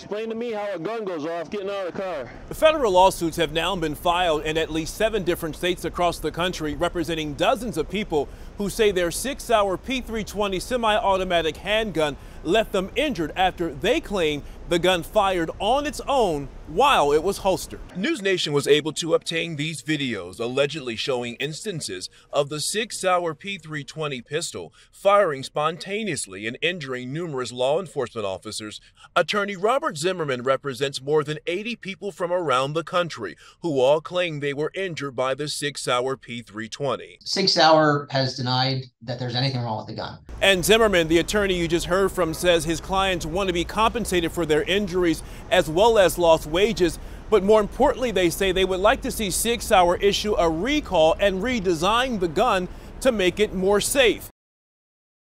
Explain to me how a gun goes off getting out of the car. Federal lawsuits have now been filed in at least seven different states across the country, representing dozens of people who say their Sig Sauer P320 semi automatic handgun left them injured after they claim the gun fired on its own while it was holstered. News Nation was able to obtain these videos allegedly showing instances of the Sig Sauer P320 pistol firing spontaneously and injuring numerous law enforcement officers. Attorney Robert Zimmerman represents more than 80 people from around the country who all claim they were injured by the Sig Sauer P320. Sig Sauer has denied that there's anything wrong with the gun. And Zimmerman, the attorney you just heard from, says his clients want to be compensated for their injuries as well as lost wages. But more importantly, they say they would like to see Sig Sauer issue a recall and redesign the gun to make it more safe.